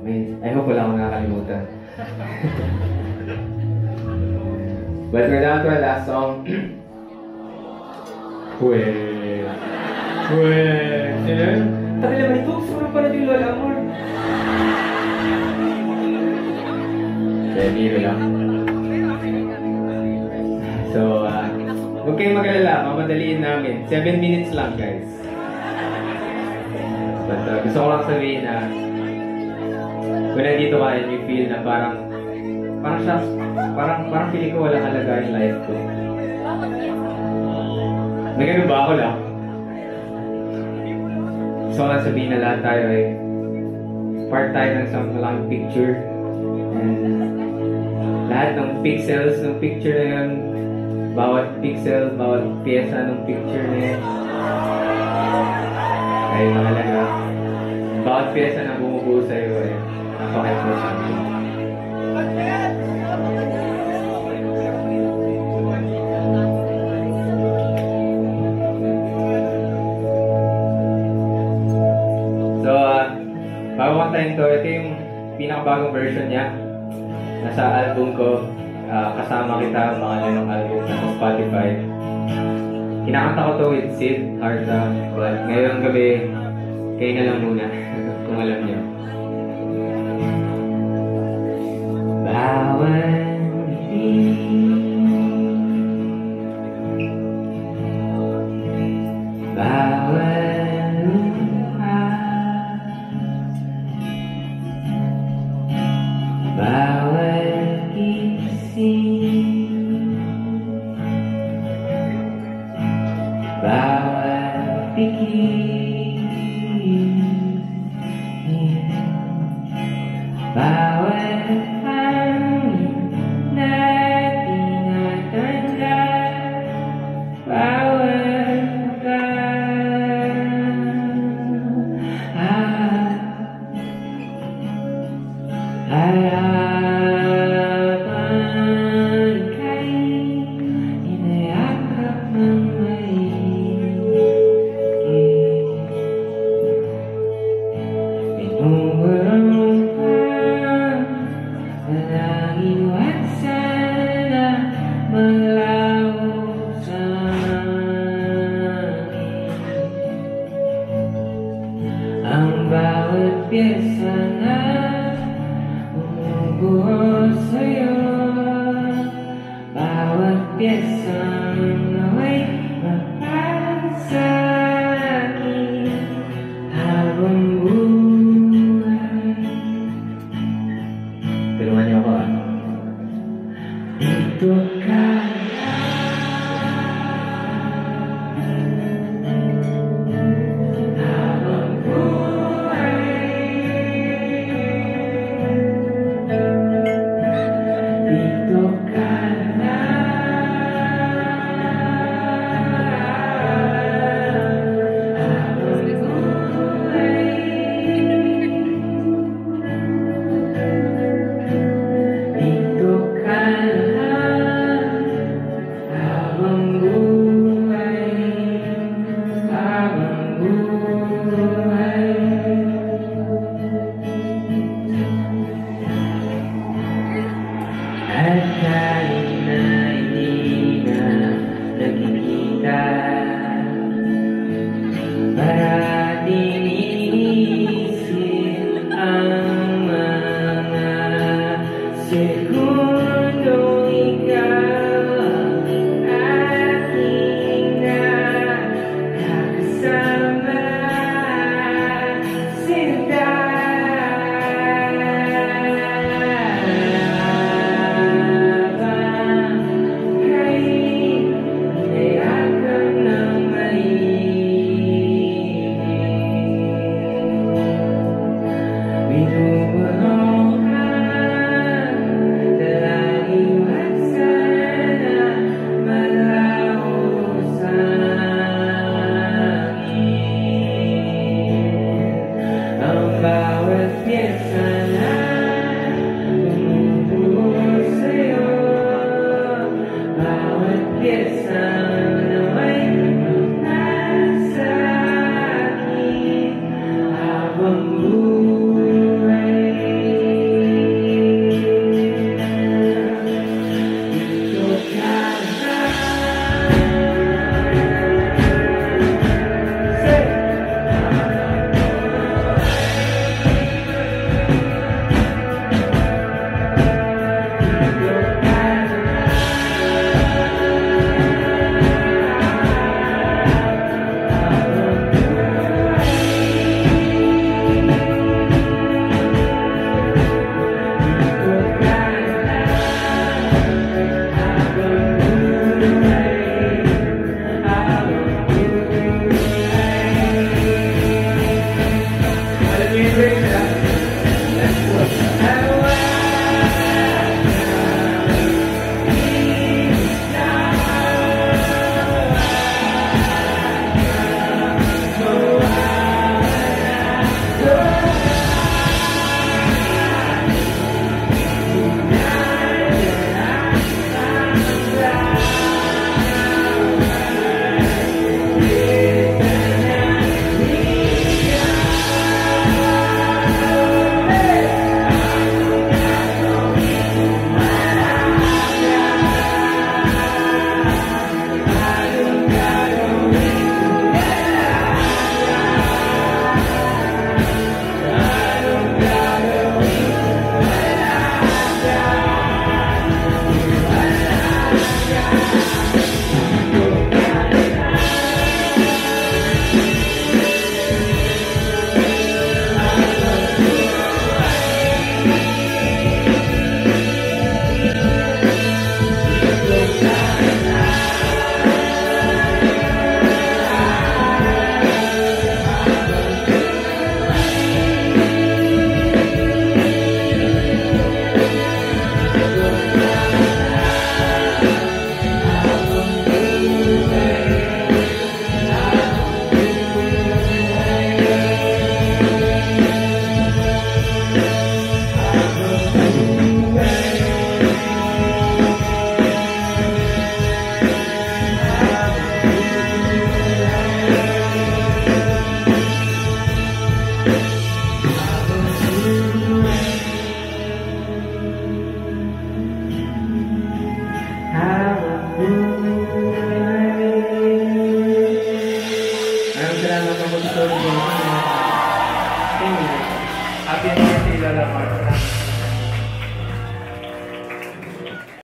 May, I hope wala akong nakakalimutan. But we're down to our last song. Well, sino yun? Tabi naman ito, sumunod pala yung Lola Amor. Kaya biro lang. So, uh, huwag kayong mag-alala, mamadaliin namin. 7 minutes lang, guys. But uh, gusto ko lang sabihin na kung nandito ka and you feel na parang parang siya, parang, parang feeling ko walang halaga yung life ko. Na ganun ba ako lang? Gusto ko lang sabihin na lahat tayo ay part tayo ng isang malaking picture. And lahat ng pixels ng picture na yun, bawat pixel, bawat pyesa ng picture na yun, ay mahalaga. Bawat pyesa na bumubuo sa iyo ay napaka-importante. So, uh, bago kantahin to, ito yung pinakabagong version niya. Nasa album ko, uh, kasama kita, mga ng album sa Spotify. Kinakanta ko to with Sid Harta, but ngayong gabi, kayo na lang muna, kung alam niyo. Bawat bawat pyesa na bumubuo sa'yo Bawat